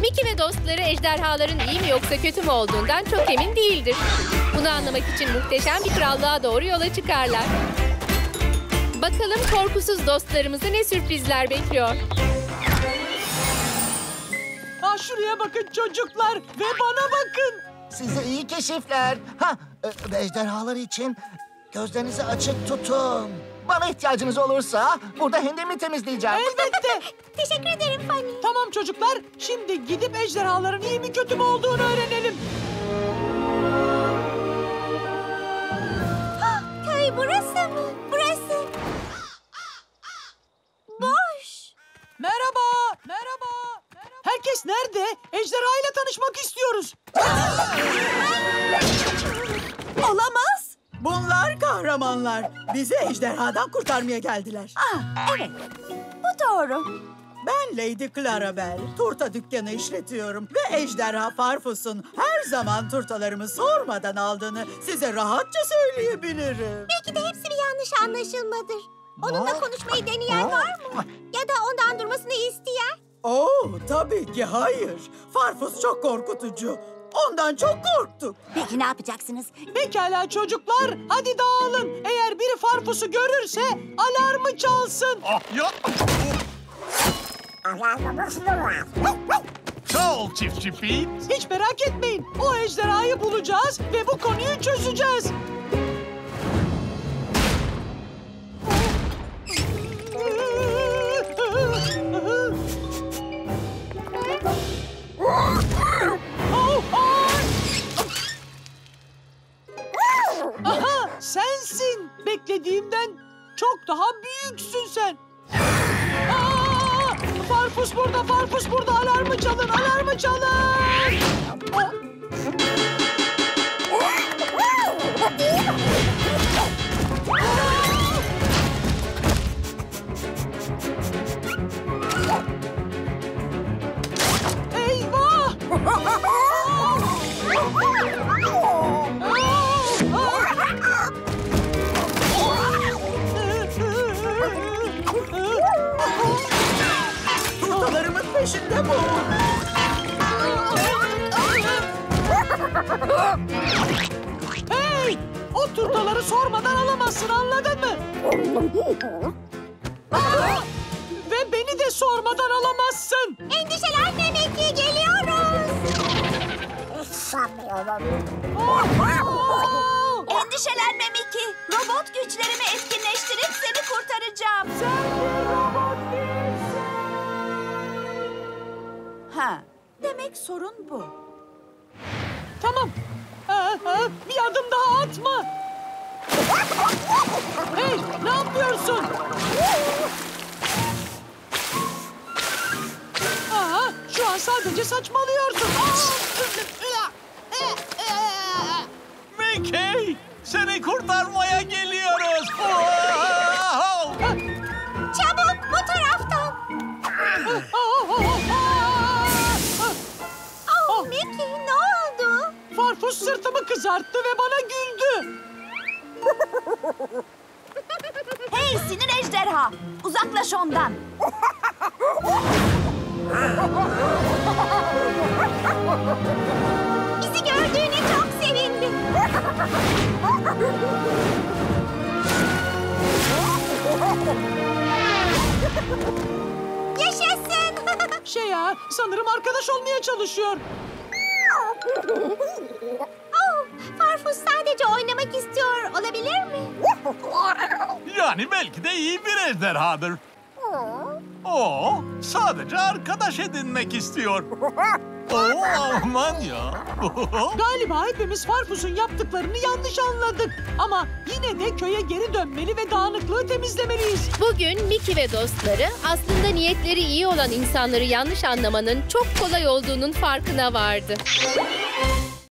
Mickey ve dostları ejderhaların iyi mi yoksa kötü mü olduğundan çok emin değildir. Bunu anlamak için muhteşem bir krallığa doğru yola çıkarlar. Bakalım korkusuz dostlarımızı ne sürprizler bekliyor. Ha şuraya bakın çocuklar ve bana bakın. Size iyi keşifler. Ha, e, ejderhalar için gözlerinizi açık tutun. Bana ihtiyacınız olursa burada hendemi temizleyeceğim. Elbette. Teşekkür ederim Fanny. tamam çocuklar şimdi gidip ejderhaların iyi mi kötü mü olduğunu öğrenelim. Köy burası mı? Burası. Boş. Merhaba, merhaba. Herkes nerede? Ejderha ile tanışmak istiyoruz. Olamaz. Bunlar kahramanlar. Bizi ejderhadan kurtarmaya geldiler. Ah, evet. Bu doğru. Ben Lady Clarabel. Turta dükkanı işletiyorum. Ve ejderha Farfus'un her zaman turtalarımı sormadan aldığını size rahatça söyleyebilirim. Belki de hepsi bir yanlış anlaşılmadır. Onunla konuşmayı deneyen var mı? Ya da ondan durmasını isteyen? Oo, tabii ki hayır. Farfus çok korkutucu. Ondan çok korktuk. Peki ne yapacaksınız? Pekala çocuklar, hadi dağılın. Eğer biri Farfus'u görürse alarmı çalsın. Ah ya. Sağ ol çiftçi Pete. Hiç merak etmeyin. O ejderhayı bulacağız ve bu konuyu çözeceğiz. Aha sensin. Beklediğimden çok daha büyüksün sen. Aa, Farfus burada, Farfus burada. Alarmı çalın, alarmı çalın. Aa, peşinde bu. Hey! O turtaları sormadan alamazsın anladın mı? Aa! Ve beni de sormadan alamazsın. Endişelenme ki geliyoruz. Aa! Endişelenme Miki. Robot güçlerimi etkinleştirip seni kurtaracağım. Ha, demek sorun bu. Tamam. Ha, bir adım daha atma. Hey, ne yapıyorsun? Aa, şu an sadece saçmalıyorsun. Farfus sırtımı kızarttı ve bana güldü. Hey sinir ejderha. Uzaklaş ondan. Bizi gördüğüne çok sevindim. Yaşasın. Şey ya, sanırım arkadaş olmaya çalışıyor. Oh, Farfus sadece oynamak istiyor olabilir mi? Yani belki de iyi bir ejderhadır. O sadece arkadaş edinmek istiyor. Oo, aman ya. Galiba hepimiz Farfus'un yaptıklarını yanlış anladık. Ama yine de köye geri dönmeli ve dağınıklığı temizlemeliyiz. Bugün Mickey ve dostları aslında niyetleri iyi olan insanları yanlış anlamanın çok kolay olduğunun farkına vardı. you